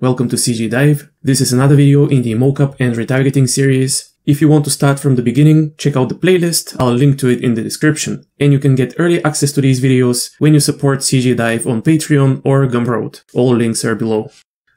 Welcome to CG Dive. This is another video in the mocap and retargeting series. If you want to start from the beginning, check out the playlist, I'll link to it in the description. And you can get early access to these videos when you support CG Dive on Patreon or Gumroad. All links are below.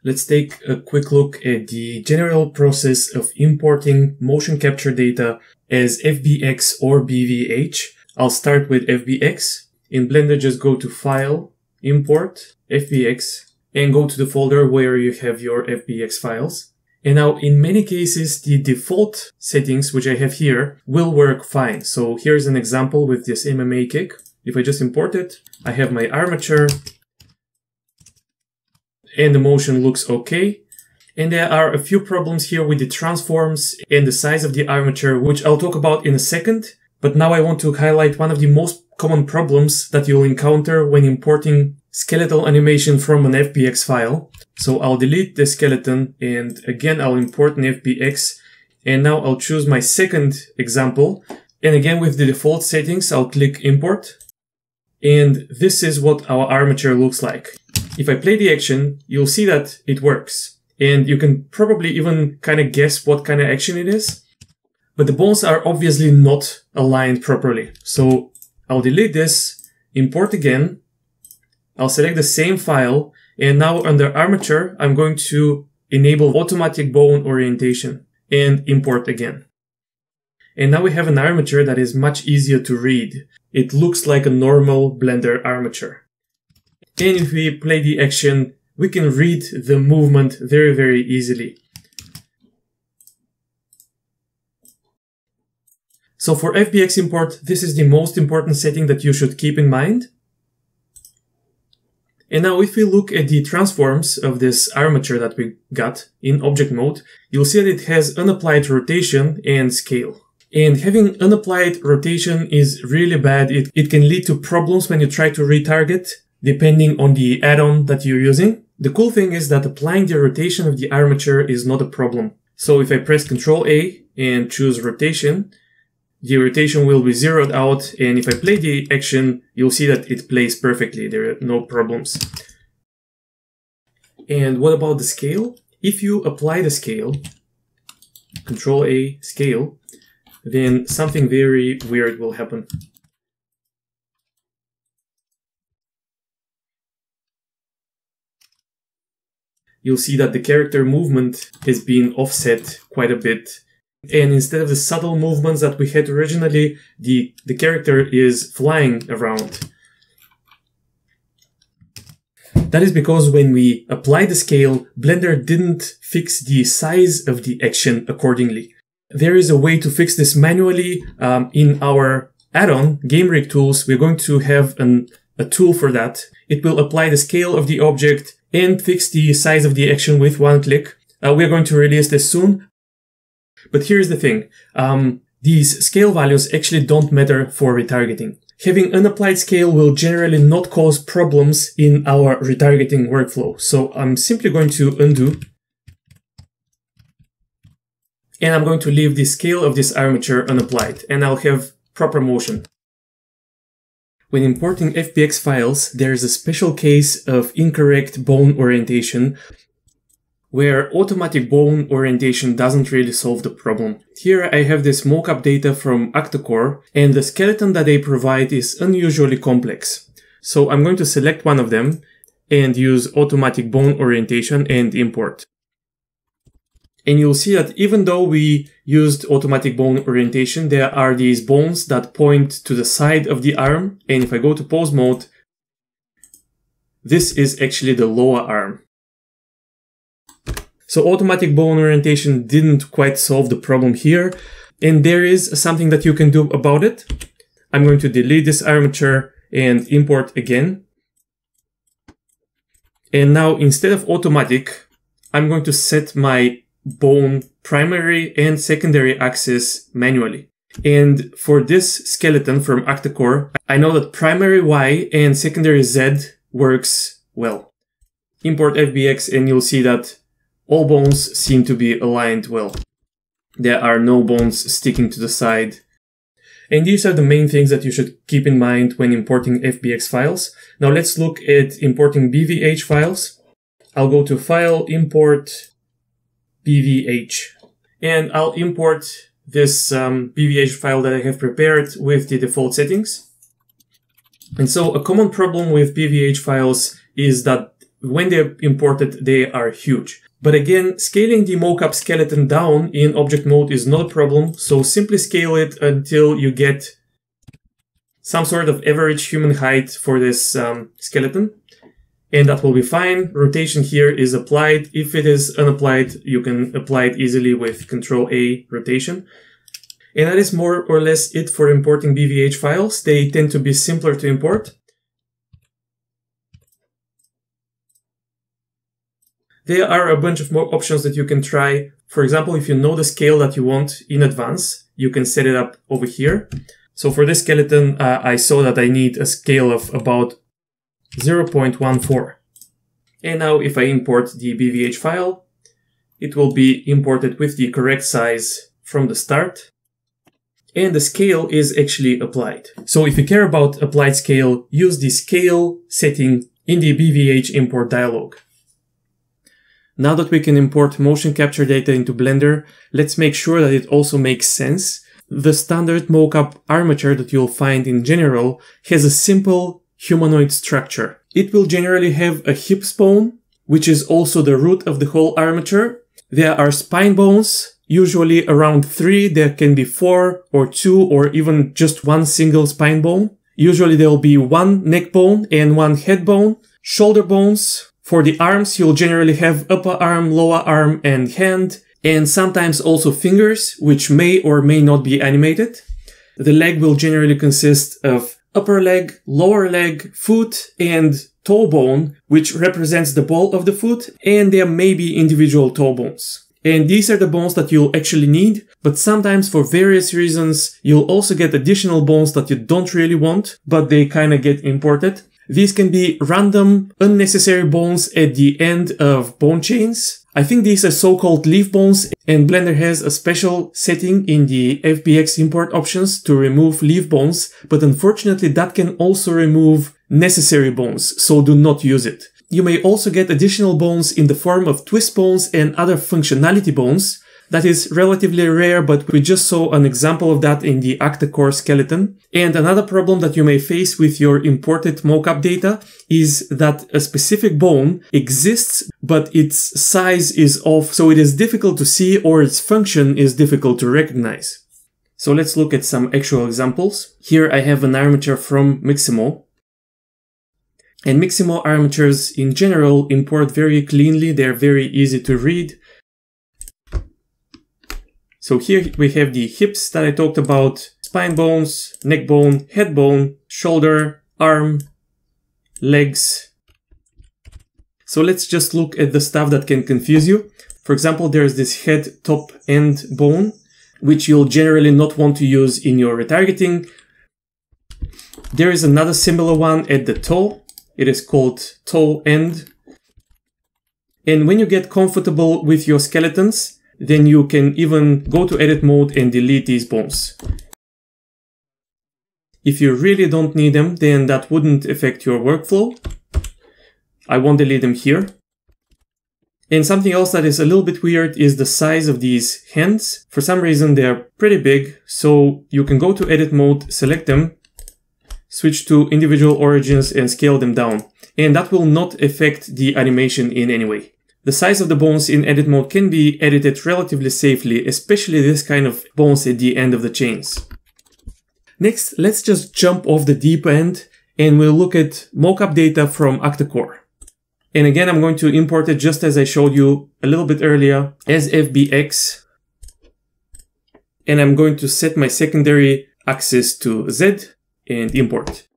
Let's take a quick look at the general process of importing motion capture data as FBX or BVH. I'll start with FBX. In Blender, just go to File, Import, FBX, and go to the folder where you have your FBX files. And now in many cases, the default settings, which I have here, will work fine. So here's an example with this MMA kick. If I just import it, I have my armature and the motion looks okay. And there are a few problems here with the transforms and the size of the armature, which I'll talk about in a second. But now I want to highlight one of the most common problems that you'll encounter when importing skeletal animation from an FBX file. So I'll delete the skeleton and again I'll import an FBX and now I'll choose my second example and again with the default settings I'll click import and this is what our armature looks like. If I play the action you'll see that it works and you can probably even kind of guess what kind of action it is but the bones are obviously not aligned properly. So I'll delete this, import again, I'll select the same file and now under armature, I'm going to enable automatic bone orientation and import again. And now we have an armature that is much easier to read. It looks like a normal Blender armature. And if we play the action, we can read the movement very, very easily. So for FBX import, this is the most important setting that you should keep in mind. And now if we look at the transforms of this armature that we got in object mode, you'll see that it has unapplied rotation and scale. And having unapplied rotation is really bad. It, it can lead to problems when you try to retarget, depending on the add-on that you're using. The cool thing is that applying the rotation of the armature is not a problem. So if I press Ctrl A and choose rotation, the rotation will be zeroed out and if I play the action, you'll see that it plays perfectly. There are no problems. And what about the scale? If you apply the scale, Control A, scale, then something very weird will happen. You'll see that the character movement is being offset quite a bit and instead of the subtle movements that we had originally, the, the character is flying around. That is because when we apply the scale, Blender didn't fix the size of the action accordingly. There is a way to fix this manually um, in our add-on, Game Rig Tools. We're going to have an, a tool for that. It will apply the scale of the object and fix the size of the action with one click. Uh, we're going to release this soon, but here's the thing. Um, these scale values actually don't matter for retargeting. Having unapplied scale will generally not cause problems in our retargeting workflow. So I'm simply going to undo. And I'm going to leave the scale of this armature unapplied and I'll have proper motion. When importing FBX files, there is a special case of incorrect bone orientation where automatic bone orientation doesn't really solve the problem. Here I have this mocap data from ActorCore, and the skeleton that they provide is unusually complex. So I'm going to select one of them and use automatic bone orientation and import. And you'll see that even though we used automatic bone orientation, there are these bones that point to the side of the arm. And if I go to pose mode, this is actually the lower arm. So automatic bone orientation didn't quite solve the problem here. And there is something that you can do about it. I'm going to delete this armature and import again. And now instead of automatic, I'm going to set my bone primary and secondary axis manually. And for this skeleton from ActorCore, I know that primary Y and secondary Z works well. Import FBX and you'll see that all bones seem to be aligned well. There are no bones sticking to the side. And these are the main things that you should keep in mind when importing FBX files. Now let's look at importing BVH files. I'll go to File, Import, BVH. And I'll import this um, BVH file that I have prepared with the default settings. And so a common problem with BVH files is that when they're imported, they are huge. But again, scaling the mocap skeleton down in object mode is not a problem, so simply scale it until you get some sort of average human height for this um, skeleton. And that will be fine. Rotation here is applied. If it is unapplied, you can apply it easily with Control A rotation. And that is more or less it for importing BVH files. They tend to be simpler to import. There are a bunch of more options that you can try. For example, if you know the scale that you want in advance, you can set it up over here. So for this skeleton, uh, I saw that I need a scale of about 0.14. And now if I import the BVH file, it will be imported with the correct size from the start. And the scale is actually applied. So if you care about applied scale, use the scale setting in the BVH import dialog. Now that we can import motion capture data into Blender, let's make sure that it also makes sense. The standard mocap armature that you'll find in general has a simple humanoid structure. It will generally have a hip bone, which is also the root of the whole armature. There are spine bones, usually around three. There can be four or two or even just one single spine bone. Usually there will be one neck bone and one head bone, shoulder bones, for the arms, you'll generally have upper arm, lower arm, and hand, and sometimes also fingers, which may or may not be animated. The leg will generally consist of upper leg, lower leg, foot, and toe bone, which represents the ball of the foot, and there may be individual toe bones. And these are the bones that you'll actually need, but sometimes for various reasons, you'll also get additional bones that you don't really want, but they kind of get imported. These can be random, unnecessary bones at the end of bone chains. I think these are so-called leaf bones and Blender has a special setting in the FBX import options to remove leaf bones, but unfortunately that can also remove necessary bones, so do not use it. You may also get additional bones in the form of twist bones and other functionality bones, that is relatively rare, but we just saw an example of that in the ActorCore skeleton. And another problem that you may face with your imported mocap data is that a specific bone exists, but its size is off, so it is difficult to see or its function is difficult to recognize. So let's look at some actual examples. Here I have an armature from Mixamo. And Mixamo armatures in general import very cleanly, they're very easy to read. So here we have the hips that I talked about, spine bones, neck bone, head bone, shoulder, arm, legs. So let's just look at the stuff that can confuse you. For example, there's this head top end bone, which you'll generally not want to use in your retargeting. There is another similar one at the toe. It is called toe end. And when you get comfortable with your skeletons, then you can even go to edit mode and delete these bones. If you really don't need them, then that wouldn't affect your workflow. I won't delete them here. And something else that is a little bit weird is the size of these hands. For some reason, they're pretty big. So you can go to edit mode, select them, switch to individual origins and scale them down. And that will not affect the animation in any way. The size of the bones in edit mode can be edited relatively safely, especially this kind of bones at the end of the chains. Next, let's just jump off the deep end and we'll look at mocap data from ActorCore. And again, I'm going to import it just as I showed you a little bit earlier as FBX. And I'm going to set my secondary axis to Z and import.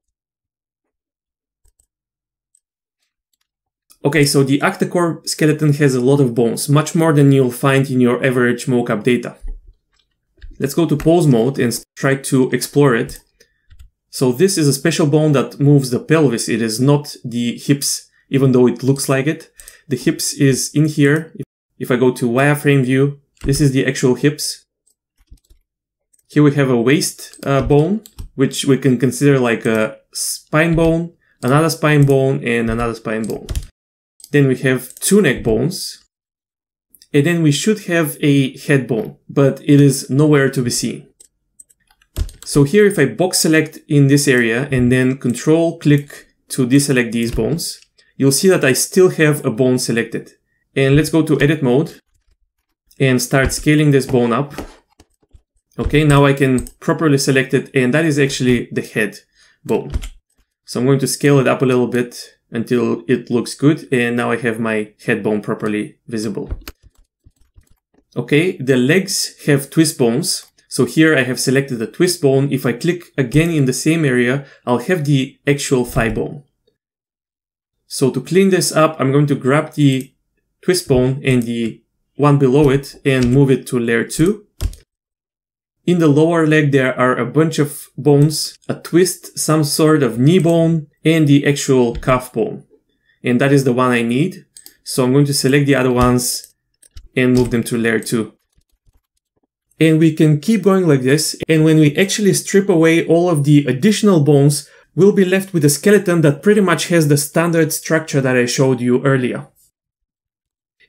Okay, so the ActorCore skeleton has a lot of bones, much more than you'll find in your average mocap data. Let's go to pose mode and try to explore it. So this is a special bone that moves the pelvis. It is not the hips, even though it looks like it. The hips is in here. If I go to wireframe view, this is the actual hips. Here we have a waist uh, bone, which we can consider like a spine bone, another spine bone, and another spine bone. Then we have two neck bones. And then we should have a head bone, but it is nowhere to be seen. So here, if I box select in this area and then control click to deselect these bones, you'll see that I still have a bone selected. And let's go to edit mode and start scaling this bone up. Okay, now I can properly select it and that is actually the head bone. So I'm going to scale it up a little bit until it looks good and now I have my head bone properly visible. Okay, the legs have twist bones. So here I have selected the twist bone. If I click again in the same area, I'll have the actual thigh bone. So to clean this up, I'm going to grab the twist bone and the one below it and move it to layer 2. In the lower leg there are a bunch of bones, a twist, some sort of knee bone, and the actual calf bone. And that is the one I need. So I'm going to select the other ones and move them to layer 2. And we can keep going like this, and when we actually strip away all of the additional bones, we'll be left with a skeleton that pretty much has the standard structure that I showed you earlier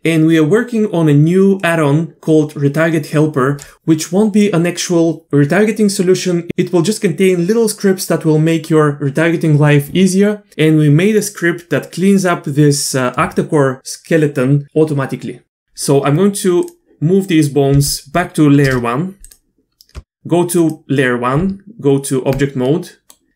and we are working on a new add-on called Retarget Helper, which won't be an actual retargeting solution. It will just contain little scripts that will make your retargeting life easier. And we made a script that cleans up this uh, skeleton automatically. So I'm going to move these bones back to layer one, go to layer one, go to object mode,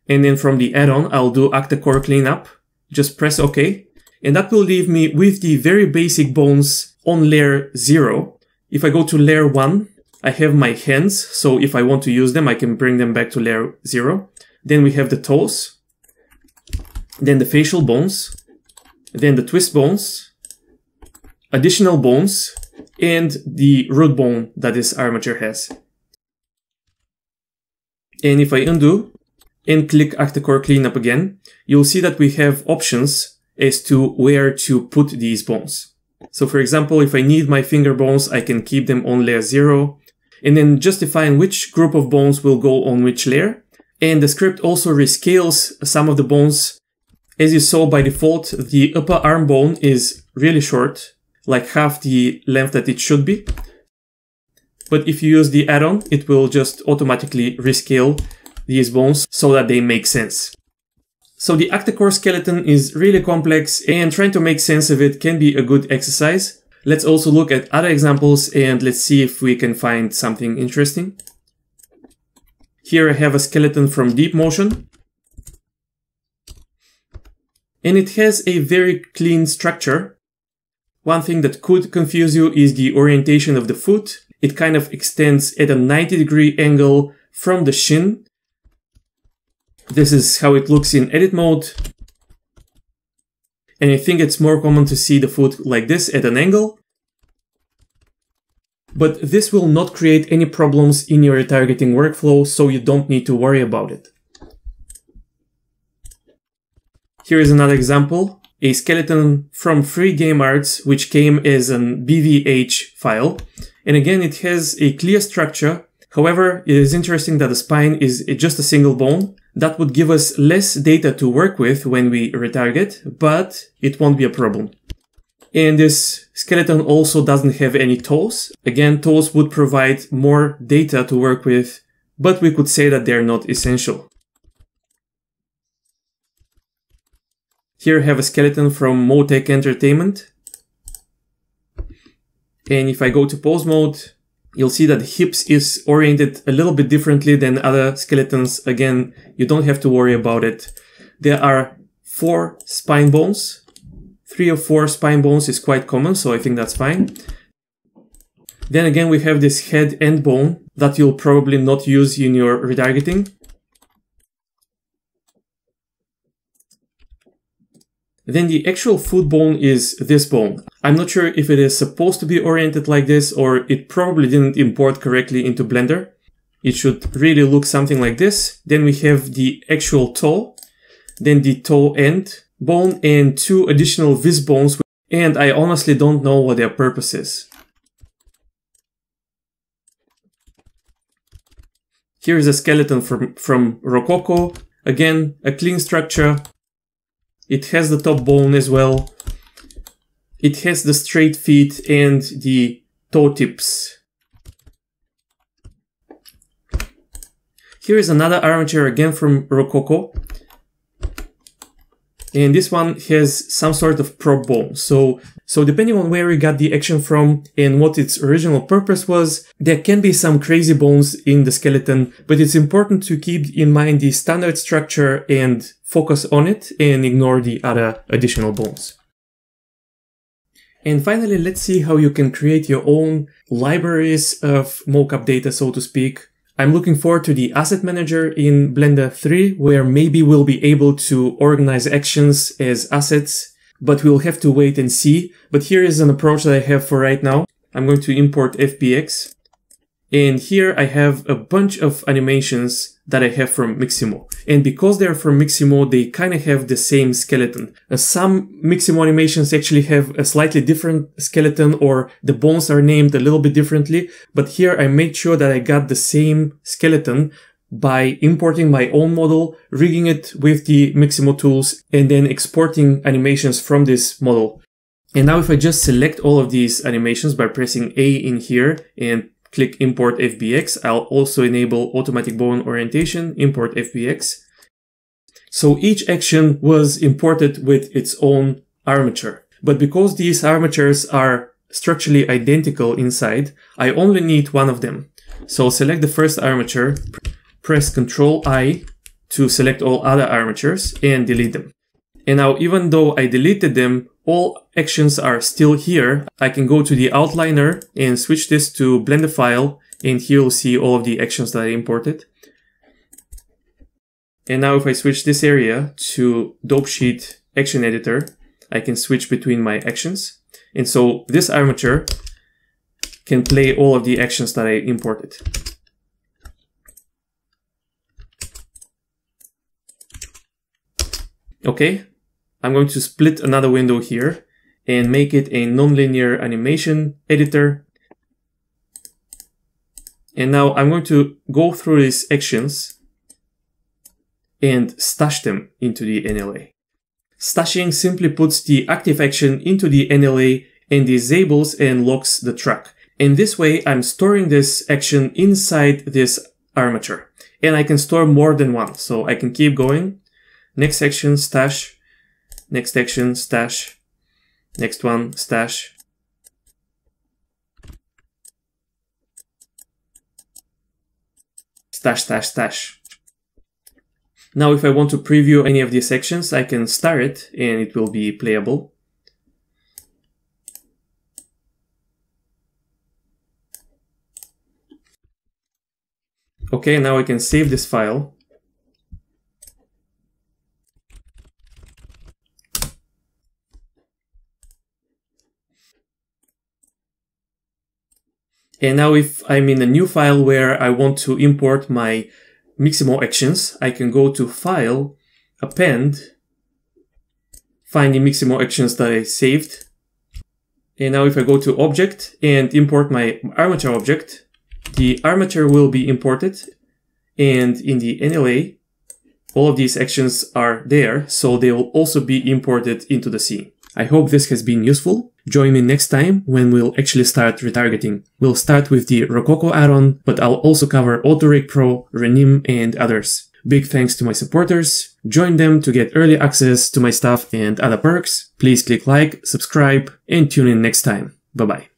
and then from the add-on, I'll do ActorCore cleanup. Just press OK. And that will leave me with the very basic bones on layer 0. If I go to layer 1, I have my hands, so if I want to use them, I can bring them back to layer 0. Then we have the toes, then the facial bones, then the twist bones, additional bones, and the root bone that this armature has. And if I undo and click ActorCore Cleanup again, you'll see that we have options as to where to put these bones. So for example, if I need my finger bones, I can keep them on layer 0 and then just define which group of bones will go on which layer. And the script also rescales some of the bones. As you saw by default, the upper arm bone is really short, like half the length that it should be. But if you use the add-on, it will just automatically rescale these bones so that they make sense. So the ActorCore skeleton is really complex and trying to make sense of it can be a good exercise. Let's also look at other examples and let's see if we can find something interesting. Here I have a skeleton from Deep Motion. And it has a very clean structure. One thing that could confuse you is the orientation of the foot. It kind of extends at a 90 degree angle from the shin this is how it looks in edit mode. And I think it's more common to see the foot like this at an angle. But this will not create any problems in your retargeting workflow, so you don't need to worry about it. Here is another example, a skeleton from Free Game Arts, which came as an BVH file. And again, it has a clear structure. However, it is interesting that the spine is just a single bone, that would give us less data to work with when we retarget, but it won't be a problem. And this skeleton also doesn't have any toes. Again, toes would provide more data to work with, but we could say that they're not essential. Here I have a skeleton from Motec Entertainment. And if I go to pose mode, you'll see that hips is oriented a little bit differently than other skeletons. Again, you don't have to worry about it. There are four spine bones. Three or four spine bones is quite common, so I think that's fine. Then again, we have this head and bone that you'll probably not use in your retargeting. Then the actual foot bone is this bone. I'm not sure if it is supposed to be oriented like this or it probably didn't import correctly into Blender. It should really look something like this. Then we have the actual toe, then the toe end bone and two additional vis bones and I honestly don't know what their purpose is. Here is a skeleton from, from Rokoko. Again, a clean structure, it has the top bone as well. It has the straight feet and the toe tips. Here is another armature again from Rokoko. And this one has some sort of prop bone. So, so depending on where you got the action from and what its original purpose was, there can be some crazy bones in the skeleton, but it's important to keep in mind the standard structure and focus on it and ignore the other additional bones. And finally, let's see how you can create your own libraries of mocap data, so to speak. I'm looking forward to the asset manager in Blender 3, where maybe we'll be able to organize actions as assets, but we'll have to wait and see. But here is an approach that I have for right now. I'm going to import FBX. And here I have a bunch of animations that I have from Mixamo. And because they're from Mixamo, they kind of have the same skeleton. Uh, some Mixamo animations actually have a slightly different skeleton or the bones are named a little bit differently. But here I made sure that I got the same skeleton by importing my own model, rigging it with the Mixamo tools, and then exporting animations from this model. And now if I just select all of these animations by pressing A in here and click import FBX. I'll also enable automatic bone orientation, import FBX. So each action was imported with its own armature. But because these armatures are structurally identical inside, I only need one of them. So select the first armature, press Ctrl I to select all other armatures and delete them. And now even though I deleted them, all actions are still here. I can go to the outliner and switch this to Blender file and here you'll see all of the actions that I imported. And now if I switch this area to Dope Sheet Action Editor, I can switch between my actions. And so this armature can play all of the actions that I imported. Okay, I'm going to split another window here and make it a nonlinear animation editor. And now I'm going to go through these actions and stash them into the NLA. Stashing simply puts the active action into the NLA and disables and locks the track. In this way I'm storing this action inside this armature. And I can store more than one. So I can keep going. Next action, stash, Next action, stash. Next one, stash. Stash, stash, stash. Now if I want to preview any of these sections, I can start it and it will be playable. Okay, now I can save this file And now if I'm in a new file where I want to import my Mixamo actions, I can go to File, Append, find the Mixamo actions that I saved. And now if I go to Object and import my armature object, the armature will be imported. And in the NLA, all of these actions are there, so they will also be imported into the scene. I hope this has been useful. Join me next time when we'll actually start retargeting. We'll start with the Rokoko add-on, but I'll also cover AutoRig Pro, Renim, and others. Big thanks to my supporters. Join them to get early access to my stuff and other perks. Please click like, subscribe, and tune in next time. Bye bye.